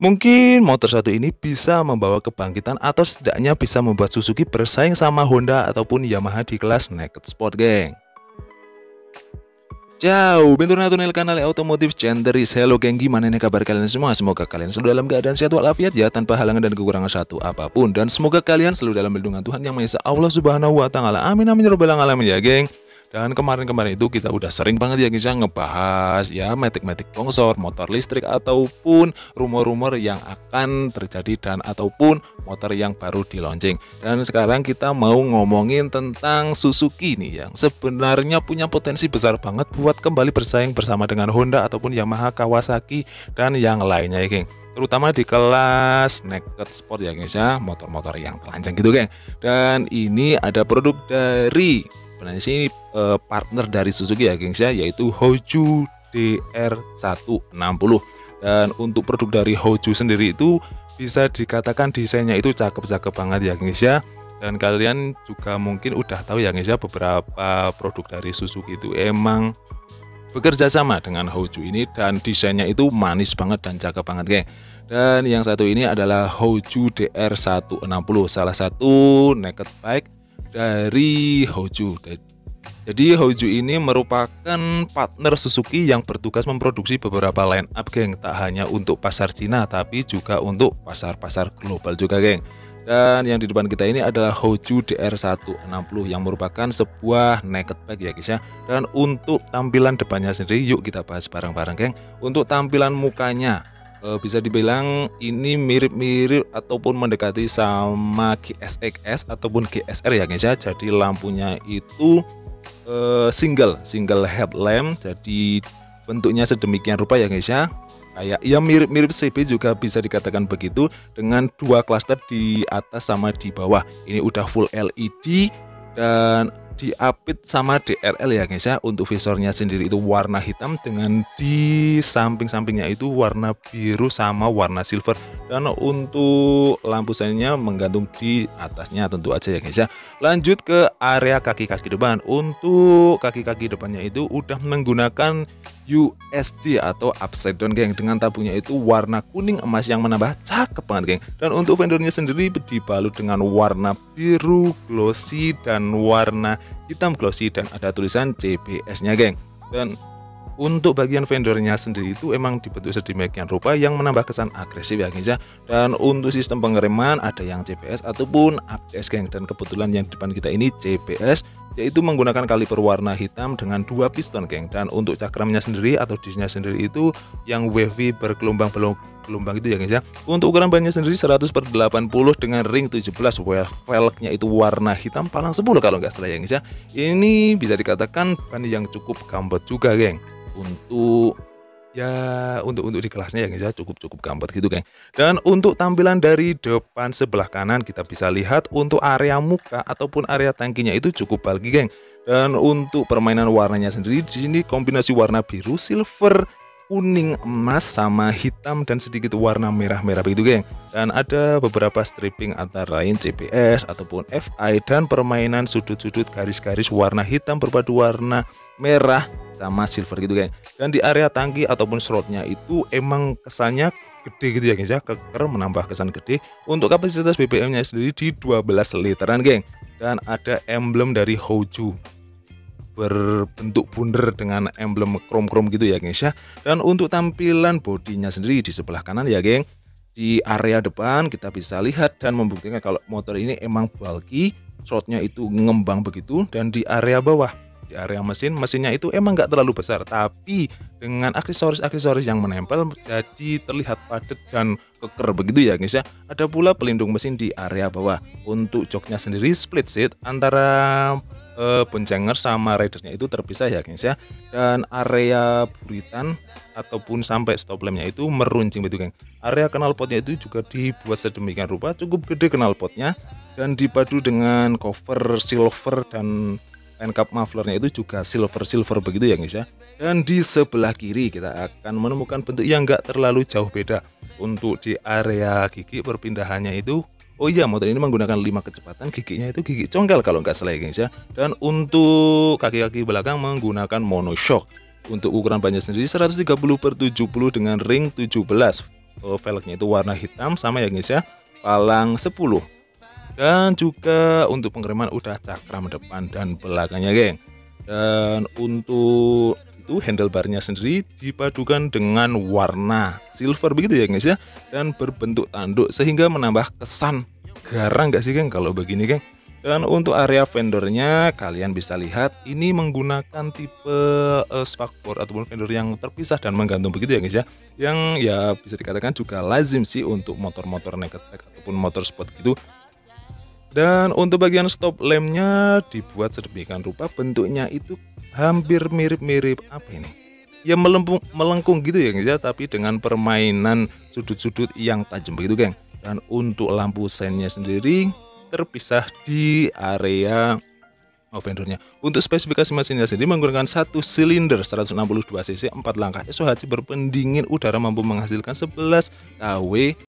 Mungkin motor satu ini bisa membawa kebangkitan atau setidaknya bisa membuat Suzuki bersaing sama Honda ataupun Yamaha di kelas Naked Sport, geng. Ciao, bentornato nel canale Automotive Genderis Hello geng, gimana nih kabar kalian semua? Semoga kalian selalu dalam keadaan sehat walafiat ya Tanpa halangan dan kekurangan satu apa pun Dan semoga kalian selalu dalam lindungan Tuhan Yang Maha Esa Allah Subhanahu Wa Taala. Amin amin ya robbal alamin ya geng dan kemarin-kemarin itu kita udah sering banget ya guys ya ngebahas ya metik-metik bongsor, motor listrik ataupun rumor-rumor yang akan terjadi dan ataupun motor yang baru di launching. Dan sekarang kita mau ngomongin tentang Suzuki nih yang sebenarnya punya potensi besar banget buat kembali bersaing bersama dengan Honda ataupun Yamaha, Kawasaki dan yang lainnya ya geng terutama di kelas naked sport ya guys ya motor-motor yang telanjang gitu geng dan ini ada produk dari sebenarnya sih uh, partner dari Suzuki ya gengs ya yaitu Hoju DR160 dan untuk produk dari Hoju sendiri itu bisa dikatakan desainnya itu cakep-cakep banget ya gengs ya. Dan kalian juga mungkin udah tahu ya gengs ya beberapa produk dari Suzuki itu emang bekerja sama dengan Hoju ini dan desainnya itu manis banget dan cakep banget geng. Dan yang satu ini adalah Hoju DR160 salah satu naked bike dari Hoju. Jadi Hoju ini merupakan partner Suzuki yang bertugas memproduksi beberapa line up geng. Tak hanya untuk pasar Cina tapi juga untuk pasar-pasar global juga geng. Dan yang di depan kita ini adalah Hoju DR160 yang merupakan sebuah naked bike ya guys ya. Dan untuk tampilan depannya sendiri yuk kita bahas bareng-bareng geng. Untuk tampilan mukanya uh, bisa dibilang ini mirip-mirip ataupun mendekati sama GSX ataupun GSR ya guys ya. Jadi lampunya itu uh, single, single headlamp. Jadi bentuknya sedemikian rupa ya guys ya. Kayak ya mirip-mirip CB juga bisa dikatakan begitu dengan dua cluster di atas sama di bawah. Ini udah full LED dan diapit sama DRL ya guys ya. Untuk visornya sendiri itu warna hitam dengan di samping-sampingnya itu warna biru sama warna silver. Dan untuk lampu senya menggantung di atasnya tentu aja ya guys ya. Lanjut ke area kaki-kaki depan. Untuk kaki-kaki depannya itu udah menggunakan USD atau upside down geng dengan tabungnya itu warna kuning emas yang menambah cakep banget geng. Dan untuk vendornya sendiri dibalut dengan warna biru glossy dan warna hitam glossy dan ada tulisan CBS nya geng. Dan untuk bagian vendornya sendiri itu emang dibentuk sedemikian rupa yang menambah kesan agresif ya guys ya. Dan untuk sistem pengereman ada yang CBS ataupun ABS geng. Dan kebetulan yang depan kita ini CBS yaitu menggunakan kaliper warna hitam dengan dua piston geng. Dan untuk cakramnya sendiri atau disnya sendiri itu yang wavy bergelombang gelombang itu ya guys ya. Untuk ukuran bannya sendiri 100 per 80 dengan ring 17 velgnya itu warna hitam palang 10 kalau nggak salah ya guys ya. Ini bisa dikatakan ban yang cukup gambot juga geng. Untuk ya untuk untuk di kelasnya ya guys ya cukup cukup gampang gitu geng. Dan untuk tampilan dari depan sebelah kanan kita bisa lihat untuk area muka ataupun area tangkinya itu cukup bulky geng. Dan untuk permainan warnanya sendiri di sini kombinasi warna biru silver kuning emas sama hitam dan sedikit warna merah-merah begitu geng. Dan ada beberapa stripping antara lain CBS ataupun FI dan permainan sudut-sudut garis-garis warna hitam berpadu warna merah sama silver gitu geng dan di area tangki ataupun slotnya itu emang kesannya gede gitu ya guys ya. Keker menambah kesan gede. Untuk kapasitas BBM nya sendiri di 12 literan geng. Dan ada emblem dari Hoju berbentuk bundar dengan emblem krom-krom gitu ya guys ya. Dan untuk tampilan bodinya sendiri di sebelah kanan ya geng. Di area depan kita bisa lihat dan membuktikan kalau motor ini emang bulky slotnya itu ngembang begitu. Dan di area bawah di area mesin mesinnya itu emang nggak terlalu besar tapi dengan aksesoris-aksesoris yang menempel jadi terlihat padat dan keker begitu ya guys ya. Ada pula pelindung mesin di area bawah. Untuk joknya sendiri split seat antara uh, boncenger sama ridernya itu terpisah ya guys ya. Dan area buritan ataupun sampai stop lampnya itu meruncing begitu geng. Area knalpotnya itu juga dibuat sedemikian rupa cukup gede knalpotnya dan dipadu dengan cover silver dan line cap mufflernya itu juga silver silver begitu ya guys ya. Dan di sebelah kiri kita akan menemukan bentuk yang enggak terlalu jauh beda. Untuk di area gigi perpindahannya itu Oh iya motor ini menggunakan 5 kecepatan giginya itu gigi congkel kalau nggak salah ya guys ya. Dan untuk kaki-kaki belakang menggunakan monoshock untuk ukuran bannya sendiri 130 per 70 dengan ring 17 uh, velgnya itu warna hitam sama ya guys ya. Palang 10 dan juga untuk pengereman udah cakram depan dan belakangnya geng. Dan untuk itu handlebarnya sendiri dipadukan dengan warna silver begitu ya guys ya. Dan berbentuk tanduk sehingga menambah kesan garang gak sih geng kalau begini geng? Dan untuk area vendornya kalian bisa lihat ini menggunakan tipe uh, spakbor ataupun vendor yang terpisah dan menggantung begitu ya guys ya. Yang ya bisa dikatakan juga lazim sih untuk motor-motor naked track ataupun motor sport gitu dan untuk bagian stop lampnya dibuat sedemikian rupa bentuknya itu hampir mirip-mirip apa ini ya melempung, melengkung gitu ya ya tapi dengan permainan sudut-sudut yang tajam begitu geng dan untuk lampu sennya sendiri terpisah di area vendornya. Untuk spesifikasi mesinnya sendiri menggunakan satu silinder 162 cc 4 langkah SOHC berpendingin udara mampu menghasilkan 11 kW